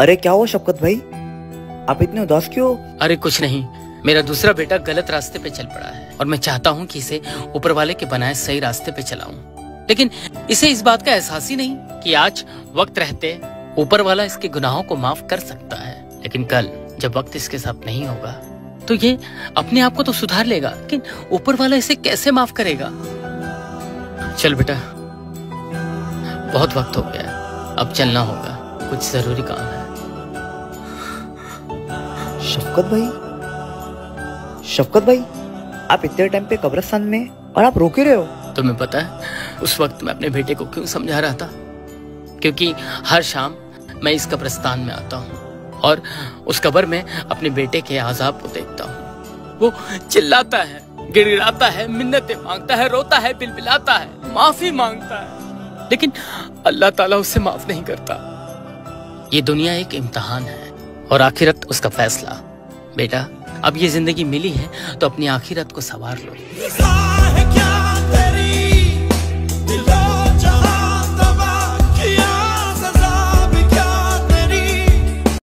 अरे, क्या हुआ शफकत भाई? आप इतने उदास क्यों अरे, कुछ नहीं। मेरा दूसरा बेटा गलत रास्ते पे चल पड़ा है और मैं चाहता हूँ कि इसे ऊपर वाले के बनाए सही रास्ते पे चलाऊं। लेकिन इसे इस बात का एहसास ही नहीं कि आज वक्त रहते ऊपर वाला इसके गुनाहों को माफ़ कर सकता है। लेकिन कल जब वक्त इसके साथ नहीं होगा तो ये अपने आप को तो सुधार लेगा, लेकिन ऊपर वाला इसे कैसे माफ़ करेगा? चल बेटा, बहुत वक्त हो गया अब चलना होगा। कुछ ज़रूरी काम है। शफकत भाई? शफकत भाई आप इतने टाइम पे कब्रिस्तान में और आप रोके रहे हो? तुम्हें पता है उस वक्त मैं अपने बेटे को क्यों समझा रहा था? क्योंकि हर शाम मैं इस कब्रिस्तान में आता हूँ और उस कब्र में अपने बेटे के आजाब को देखता हूँ। वो चिल्लाता है गिड़गिड़ाता है मिन्नतें माँगता है रोता है बिलबिलाता है माफ़ी माँगता है। लेकिन अल्लाह ताला उसे माफ़ नहीं करता। ये दुनिया एक इम्तहान है और आखिरत उसका फैसला। बेटा, अब ये ज़िंदगी मिली है तो अपनी आखिरत को सवार लो।